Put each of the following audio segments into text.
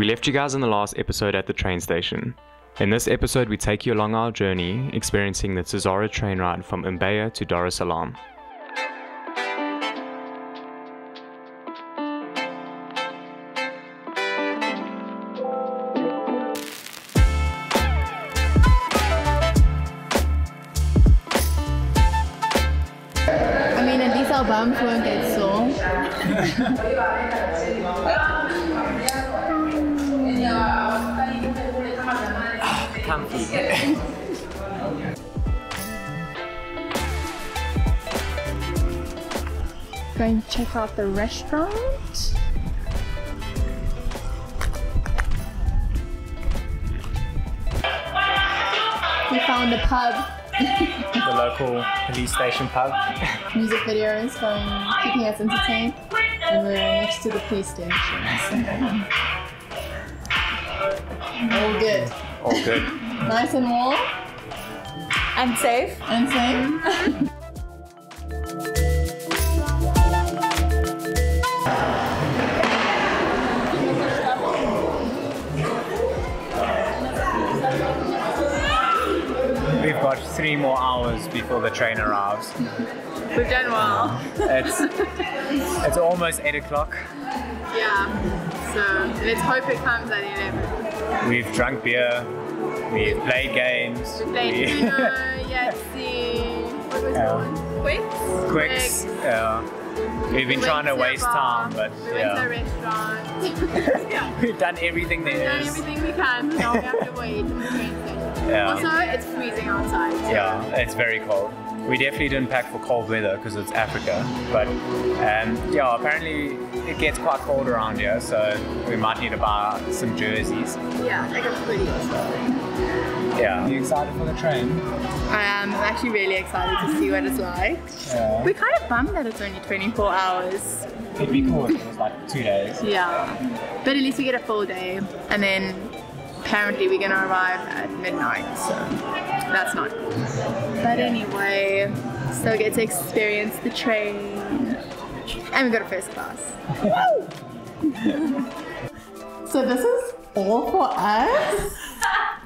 We left you guys in the last episode at the train station. In this episode, we take you along our journey, experiencing the Tazara train ride from Mbeya to Dar es Salaam. Going to check out the restaurant. We found a pub. the local police station pub. Music videos going, keeping us entertained. And we're next to the police station. So. All good. All good. Nice and warm And safe. and safe. three more hours before the train arrives. We've done well. It's it's almost eight o'clock. Yeah. So let's hope it comes at 11. We've drunk beer. We've played games. We played we- Uno, Yahtzee, what was Yeah. Quicks? Quicks. Yeah. We've been We trying to a waste bar, time, but we went to a yeah, restaurant. we've done everything We've there done everything we can. Now we have to wait in the train station. Yeah. Also, it's freezing outside. so- Yeah, it's very cold. We definitely didn't pack for cold weather because it's Africa. But um, yeah, apparently it gets quite cold around here, so we might need to buy some jerseys. Yeah, like a hoodie or something. Yeah. Are you excited for the train? I am actually really excited to see what it's like. Yeah. We're kind of bummed that it's only 24 hours. It'd be cool if it was like two days. Yeah. But at least we get a full day. And then apparently we're going to arrive at midnight. So that's not. Cool. But anyway, still get to experience the train. And we got a first class. So this is all for us?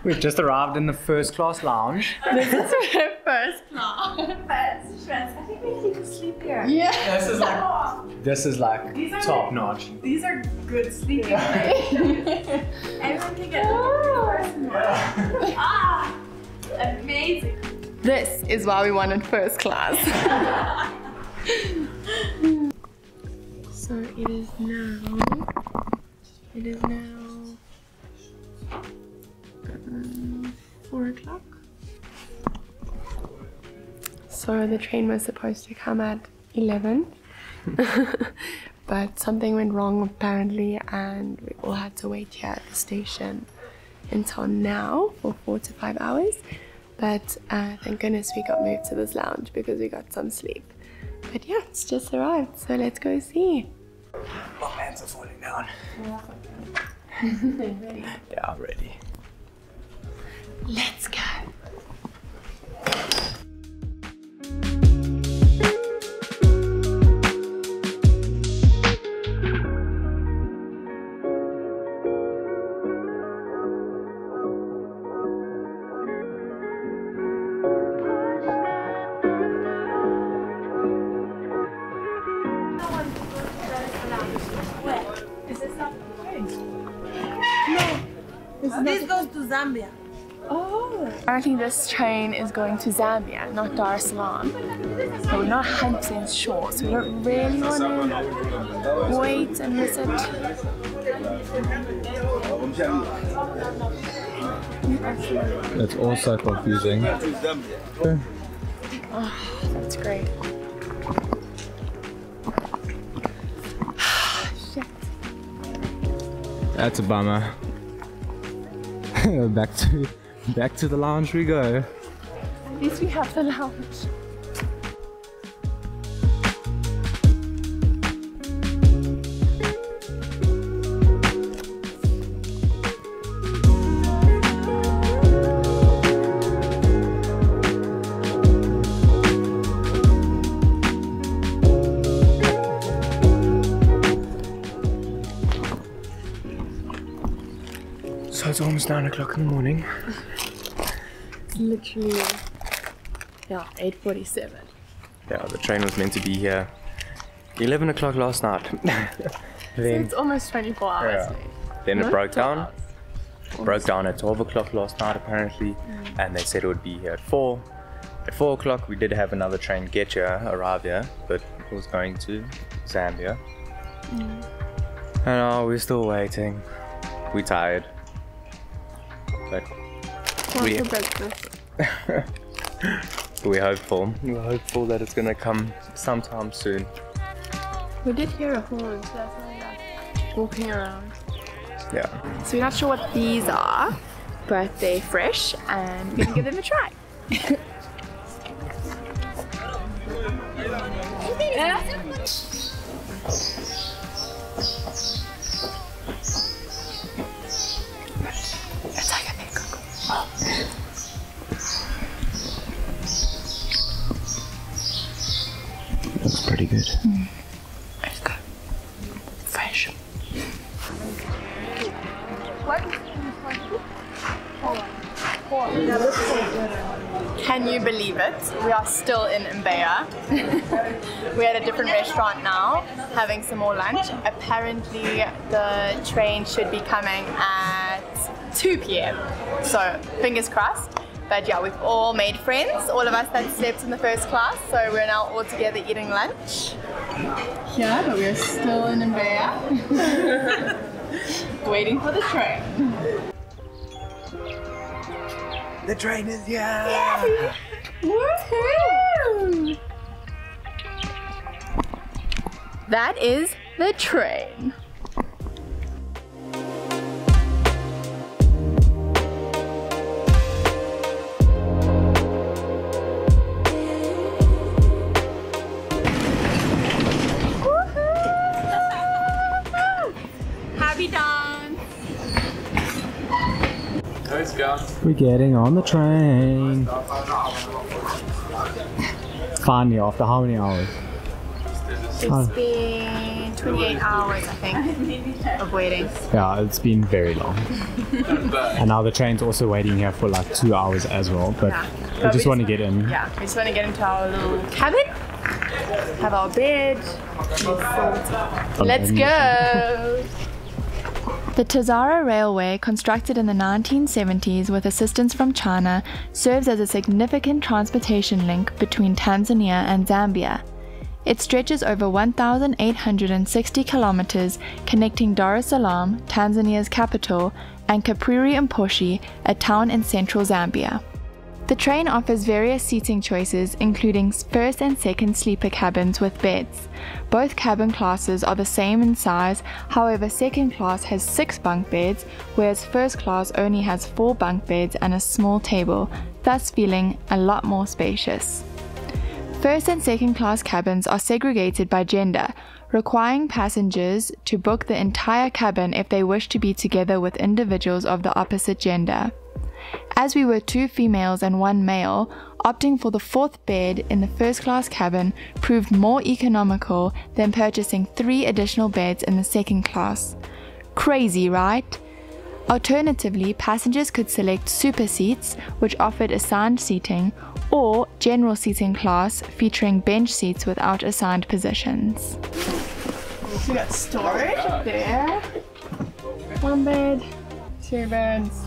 We've just arrived in the first class lounge. This is our first class. I think we need to sleep here. Yeah. This is like this is like These are top notch. These are good sleeping places. Everyone can get the person. Ah, amazing. This is why we wanted first class. so it is now. It is now. So the train was supposed to come at 11. but something went wrong apparently, and we all had to wait here at the station until now for four to five hours. But uh, thank goodness we got moved to this lounge because we got some sleep. But yeah, it's just arrived, so let's go see. My hands are falling down. yeah, i'm ready. Let's go. Apparently this train is going to Zambia, not Dar es Salaam. So we're not 100% sure, so we don't really want to wait and miss it. It's also confusing. Oh, that's great. That's a bummer. back to Back to the lounge we go. At least we have the lounge. So it's almost nine o'clock in the morning. Literally, yeah, 8:47. Yeah, the train was meant to be here 11 o'clock last night. then It's almost 24 hours Yeah. late. then it broke down. hours. Broke down at 12 o'clock last night apparently, mm. and they said it would be here at 4. At 4 o'clock, we did have another train get here, arrive here, but it was going to Zambia. Mm. And oh, we're still waiting. We're tired. But We- for breakfast? we're hopeful. We're hopeful that it's gonna come sometime soon. We did hear a horn, so that's why like walking around. Yeah. So we're not sure what these are, but they're fresh and we're gonna give them a try. Good. It's good. Fresh. Can you believe it? We are still in Mbeya. We're at a different restaurant now, having some more lunch. Apparently, the train should be coming at 2 p.m. So, fingers crossed. But yeah, we've all made friends, all of us that slept in the first class. So, we're now all together eating lunch. Yeah, but we're still in Mbeya. Waiting for the train. The train is here! Woohoo! That is the train. We're getting on the train. Finally, after how many hours? It's been 28 hours, I think, of waiting. Yeah, it's been very long. and now the train's also waiting here for like two hours as well. But Yeah. we But just we want to get in. Yeah, we just want to get into our little cabin, have our bed. Let's go! The Tazara Railway, constructed in the 1970s with assistance from China, serves as a significant transportation link between Tanzania and Zambia. It stretches over 1,860 kilometers, connecting Dar es Salaam, Tanzania's capital, and Kapiri Mposhi, a town in central Zambia. The train offers various seating choices, including first and second sleeper cabins with beds. Both cabin classes are the same in size, however, second class has six bunk beds, whereas first class only has four bunk beds and a small table, thus feeling a lot more spacious. First and second class cabins are segregated by gender, requiring passengers to book the entire cabin if they wish to be together with individuals of the opposite gender. As we were two females and one male, opting for the fourth bed in the first class cabin proved more economical than purchasing three additional beds in the second class. Crazy, right? Alternatively, passengers could select super seats, which offered assigned seating, or general seating class featuring bench seats without assigned positions. We got storage there. One bed, two beds,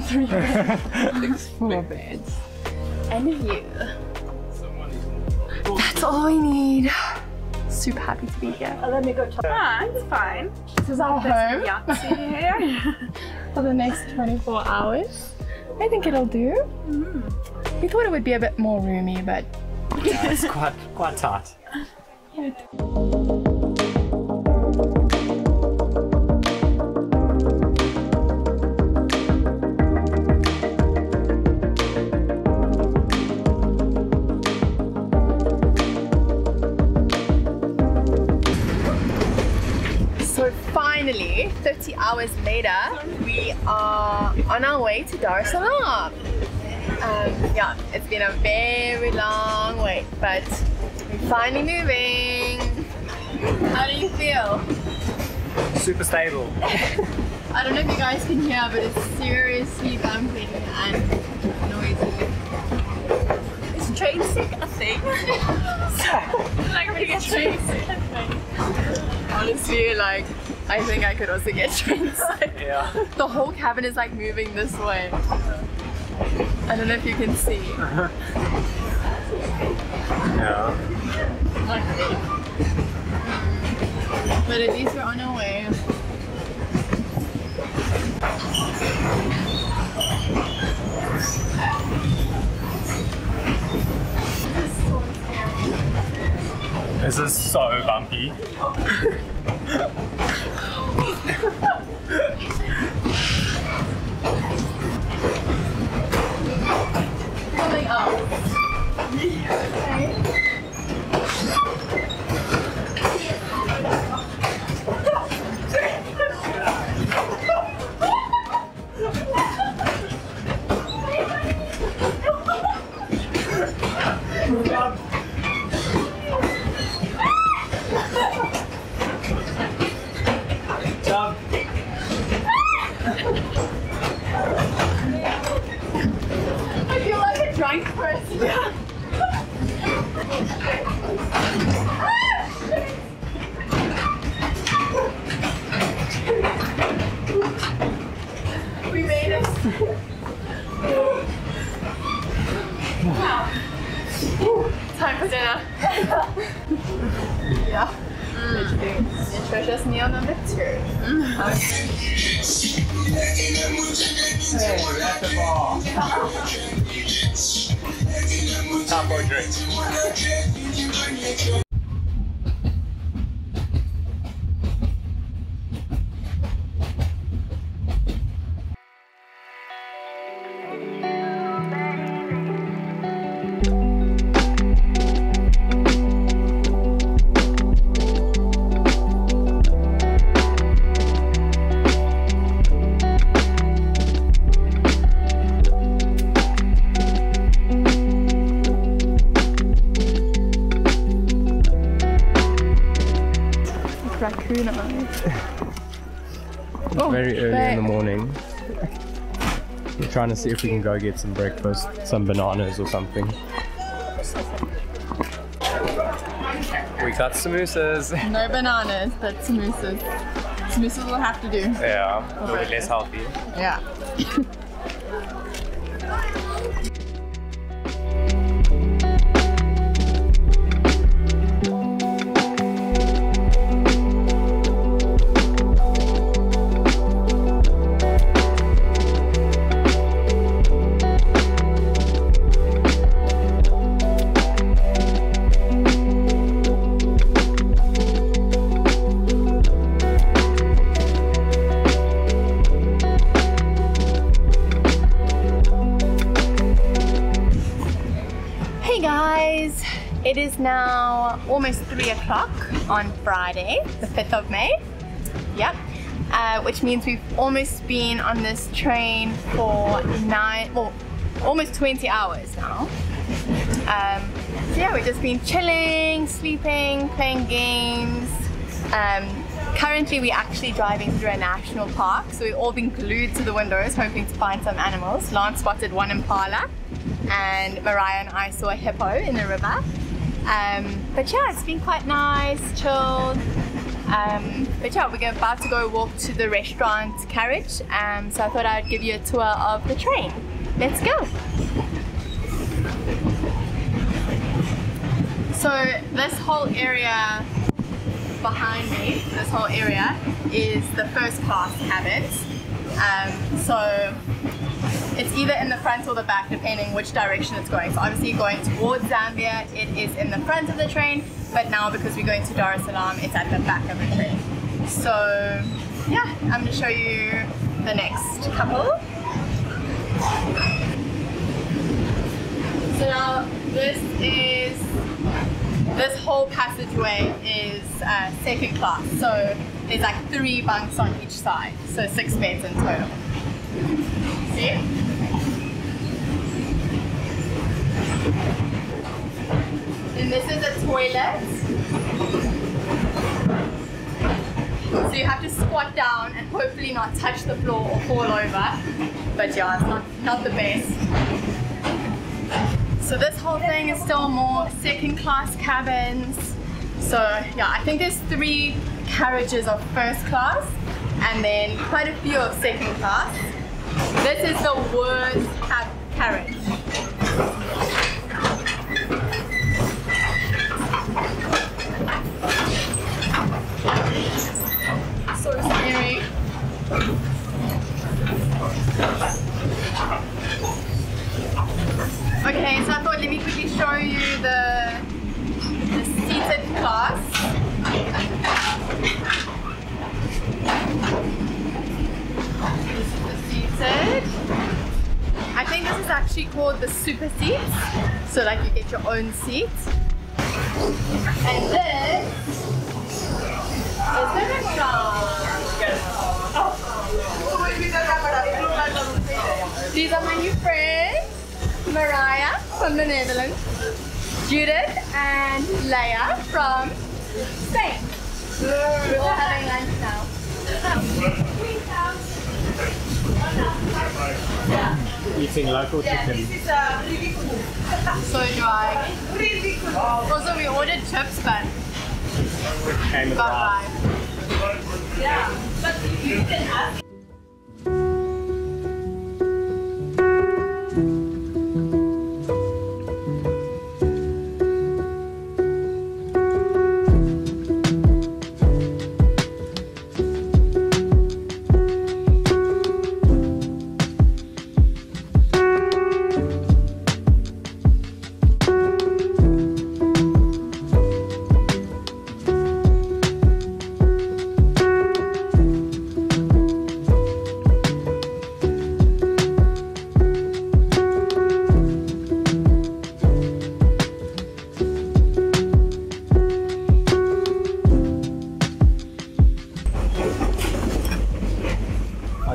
three beds, four beds. And a view. That's all we need. Super happy to be here. Let me go check. Ah, it's fine. This is our home Yahtzee here. for the next 24 hours. I think it'll do. We thought it would be a bit more roomy, but yeah, It's quite, quite tight. Later, we are on our way to Dar es Salaam. Um, yeah, it's been a very long wait, but we're finally moving. How do you feel? Super stable. I don't know if you guys can hear, but it's seriously bumping and noisy. Is train sick a thing? like when you get train sick. Honestly, like, I think I could also get train. Yeah. The whole cabin is like moving this way. I don't know if you can see. Yeah. But at least we're on our way. This is so bumpy. Coming up. I feel like a drunk person. Yeah. we made it. Wow. Time for dinner. yeah. Literally. Nutritious meal number two. Time for a drink. Raccoon eyes. Oh, Very early in the morning. We're trying to see if we can go get some breakfast, some bananas or something. We got samosas. No bananas, but samosas. Samosas will have to do. Yeah, a little less healthy. Yeah. almost three o'clock on Friday, the 5th of May. Yep. Uh, which means we've almost been on this train for nine, well, almost 20 hours now. Um, so yeah, we've just been chilling, sleeping, playing games. Um, currently, we're actually driving through a national park, so we've all been glued to the windows hoping to find some animals. Lance spotted one impala, and Mariah and I saw a hippo in the river. Um, but yeah, it's been quite nice, chilled. Um, but yeah, we're about to go walk to the restaurant carriage, um, so I thought I'd give you a tour of the train. Let's go. So this whole area behind me, this whole area, is the first class cabins. Um, so it's either in the front or the back, depending which direction it's going. So obviously going towards Zambia, it is in the front of the train, but now because we're going to Dar es Salaam, it's at the back of the train. So yeah, I'm gonna show you the next couple. So now this is this whole passageway is uh, second class. So there's like three bunks on each side, so six beds in total. See? And this is a toilet. So you have to squat down and hopefully not touch the floor or fall over. But yeah, it's not, not the best. So this whole thing is still more second class cabins. So yeah, I think there's three carriages of first class and then quite a few of second class. This is the worst carriage. So scary. Okay, so I thought let me quickly show you the, the seated class. This is the seated. I think this is actually called the super seat. So like you get your own seat. And this is the restaurant. These are my new friends. Mariah from the Netherlands, Judith and Leia from Spain. We're all having lunch now. Eating local chicken. So dry. Also, we ordered chips, but Came with bye rice. bye.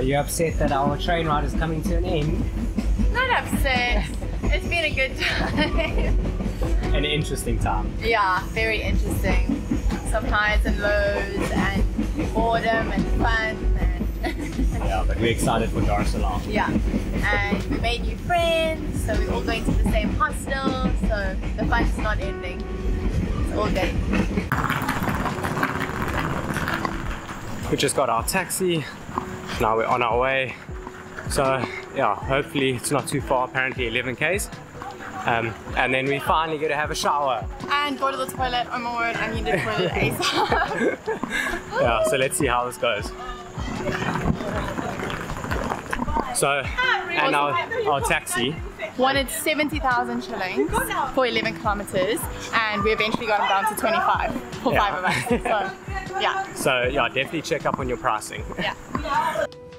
Are you upset that our train ride is coming to an end? Not upset. It's been a good time. An interesting time. yeah, very interesting. Some highs and lows, and boredom and fun, and Yeah, but we're excited for Dar es Salaam. yeah. And we made new friends, so we're all going to the same hostel, so the fun's not ending. It's all good. We just got our taxi. Now we're on our way. So yeah, hopefully it's not too far. Apparently 11 k's. Um, and then we finally get to have a shower. And go to the toilet. Oh my word, I need the toilet ASAP. Yeah, so let's see how this goes. So, and our, our taxi, Wanted 70,000 shillings for 11 kilometers, and we eventually got them down to 25 for Yeah. five of us. So, yeah. so yeah, definitely check up on your pricing. Yeah.